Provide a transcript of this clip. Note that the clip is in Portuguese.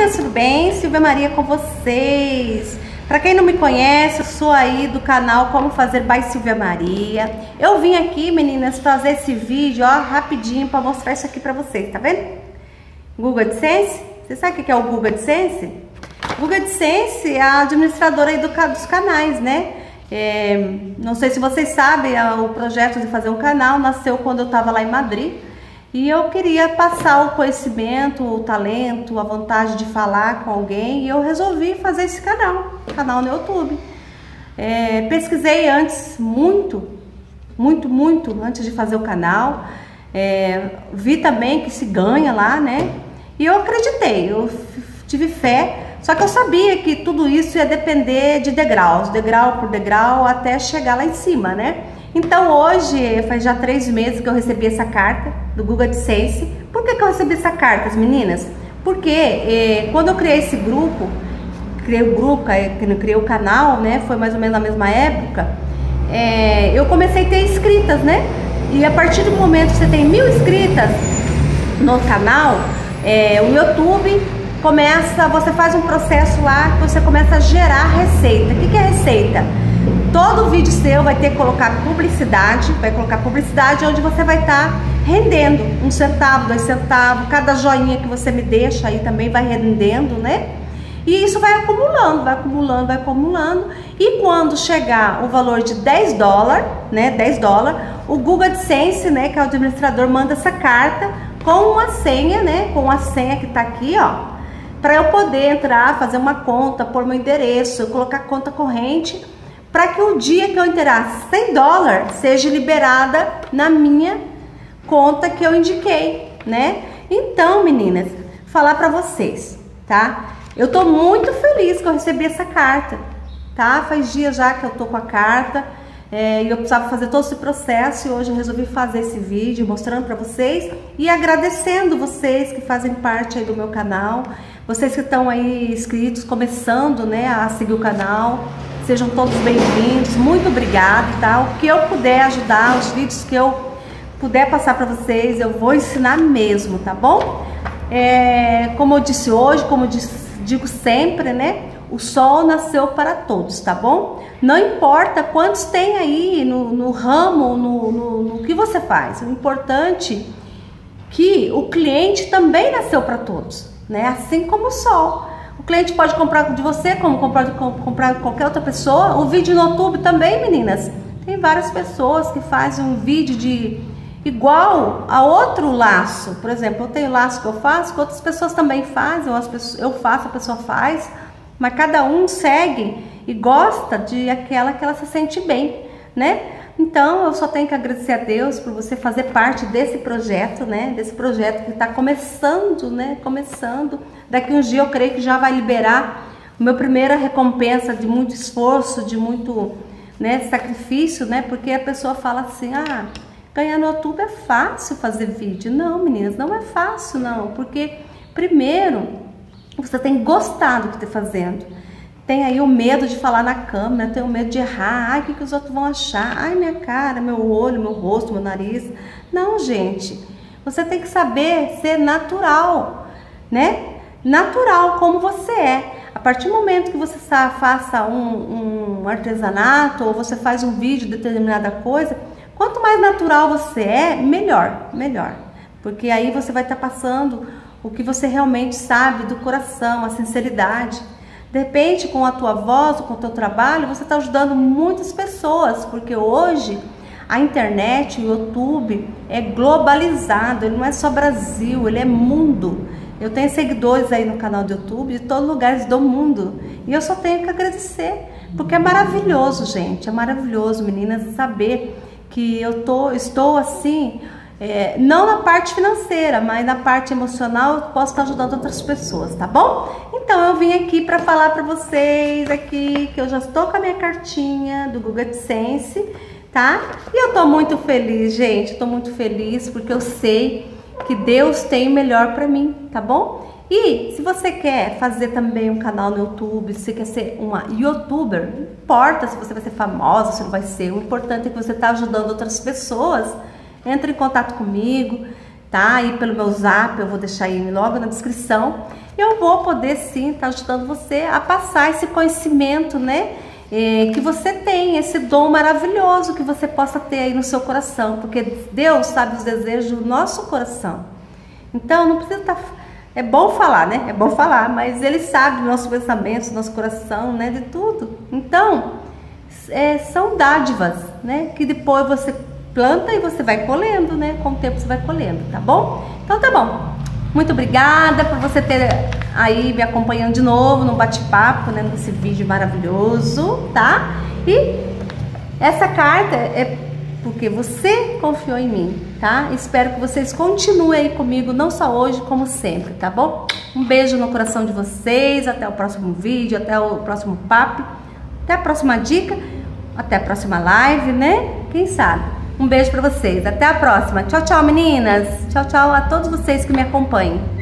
meninas, tudo bem? Silvia Maria com vocês. Para quem não me conhece, eu sou aí do canal Como Fazer by Silvia Maria. Eu vim aqui, meninas, fazer esse vídeo, ó, rapidinho para mostrar isso aqui para vocês, tá vendo? Google AdSense. Você sabe o que é o Google AdSense? Google AdSense é a administradora aí do, dos canais, né? É, não sei se vocês sabem, o projeto de fazer um canal nasceu quando eu estava lá em Madrid. E eu queria passar o conhecimento, o talento, a vontade de falar com alguém e eu resolvi fazer esse canal, canal no YouTube. É, pesquisei antes muito, muito, muito antes de fazer o canal. É, vi também que se ganha lá, né? E eu acreditei, eu tive fé, só que eu sabia que tudo isso ia depender de degraus, degrau por degrau, até chegar lá em cima, né? Então hoje, faz já três meses que eu recebi essa carta do Google AdSense. Por que, que eu recebi essa carta, meninas? Porque eh, quando eu criei esse grupo, criei o grupo, criei o canal, né? Foi mais ou menos na mesma época. Eh, eu comecei a ter inscritas, né? E a partir do momento que você tem mil inscritas no canal, eh, o YouTube começa, você faz um processo lá que você começa a gerar receita. O que, que é receita? Todo vídeo seu vai ter que colocar publicidade, vai colocar publicidade onde você vai estar tá rendendo um centavo, dois centavos, cada joinha que você me deixa aí também vai rendendo, né? E isso vai acumulando, vai acumulando, vai acumulando. E quando chegar o valor de 10 dólares, né, 10 dólares, o Google AdSense, né, que é o administrador, manda essa carta com uma senha, né, com a senha que tá aqui, ó, para eu poder entrar, fazer uma conta, pôr meu endereço, colocar conta corrente para que o dia que eu inteirar 100 dólares seja liberada na minha conta que eu indiquei, né? Então, meninas, falar para vocês, tá? Eu tô muito feliz que eu recebi essa carta, tá? Faz dias já que eu tô com a carta é, e eu precisava fazer todo esse processo e hoje eu resolvi fazer esse vídeo mostrando para vocês e agradecendo vocês que fazem parte aí do meu canal, vocês que estão aí inscritos, começando, né, a seguir o canal. Sejam todos bem-vindos. Muito obrigada, tá? O que eu puder ajudar, os vídeos que eu puder passar para vocês, eu vou ensinar mesmo, tá bom? É, como eu disse hoje, como eu digo sempre, né? O sol nasceu para todos, tá bom? Não importa quantos tem aí no, no ramo, no, no, no que você faz. O importante é que o cliente também nasceu para todos, né? Assim como o sol. O cliente pode comprar de você, como comprar, comprar de qualquer outra pessoa. O vídeo no YouTube também, meninas. Tem várias pessoas que fazem um vídeo de igual a outro laço. Por exemplo, eu tenho laço que eu faço, que outras pessoas também fazem, eu faço, a pessoa faz, mas cada um segue e gosta de aquela que ela se sente bem, né? Então, eu só tenho que agradecer a Deus por você fazer parte desse projeto, né? Desse projeto que está começando, né? Começando. Daqui uns dias eu creio que já vai liberar a minha primeira recompensa de muito esforço, de muito né, sacrifício, né? Porque a pessoa fala assim, ah, ganhar no YouTube é fácil fazer vídeo. Não, meninas, não é fácil, não. Porque, primeiro, você tem gostar do que está fazendo tem aí o medo de falar na câmera, tem o medo de errar, ai, o que, que os outros vão achar? Ai, minha cara, meu olho, meu rosto, meu nariz. Não, gente, você tem que saber ser natural, né? Natural como você é. A partir do momento que você faça um, um artesanato ou você faz um vídeo de determinada coisa, quanto mais natural você é, melhor, melhor. Porque aí você vai estar tá passando o que você realmente sabe do coração, a sinceridade. De repente, com a tua voz, com o teu trabalho, você está ajudando muitas pessoas, porque hoje a internet, o YouTube é globalizado, ele não é só Brasil, ele é mundo. Eu tenho seguidores aí no canal do YouTube de todos os lugares do mundo e eu só tenho que agradecer, porque é maravilhoso, gente, é maravilhoso, meninas, saber que eu tô, estou assim é, não na parte financeira, mas na parte emocional, eu posso estar ajudando outras pessoas, tá bom? Então eu vim aqui para falar para vocês aqui que eu já estou com a minha cartinha do Google AdSense, tá? E eu tô muito feliz, gente, tô muito feliz porque eu sei que Deus tem o melhor para mim, tá bom? E se você quer fazer também um canal no YouTube, se você quer ser uma youtuber, não importa se você vai ser famosa, se não vai ser, o importante é que você está ajudando outras pessoas entre em contato comigo, tá? Aí pelo meu zap, eu vou deixar aí logo na descrição. Eu vou poder sim estar tá ajudando você a passar esse conhecimento, né? É, que você tem, esse dom maravilhoso que você possa ter aí no seu coração, porque Deus sabe os desejos do nosso coração. Então não precisa estar. Tá, é bom falar, né? É bom falar, mas Ele sabe nossos pensamentos, nosso coração, né? De tudo. Então, é, são dádivas, né? Que depois você planta e você vai colhendo, né? Com o tempo você vai colhendo, tá bom? Então tá bom. Muito obrigada por você ter aí me acompanhando de novo no bate-papo, né, nesse vídeo maravilhoso, tá? E essa carta é porque você confiou em mim, tá? Espero que vocês continuem aí comigo, não só hoje, como sempre, tá bom? Um beijo no coração de vocês, até o próximo vídeo, até o próximo papo, até a próxima dica, até a próxima live, né? Quem sabe? Um beijo para vocês. Até a próxima. Tchau, tchau, meninas. Tchau, tchau a todos vocês que me acompanham.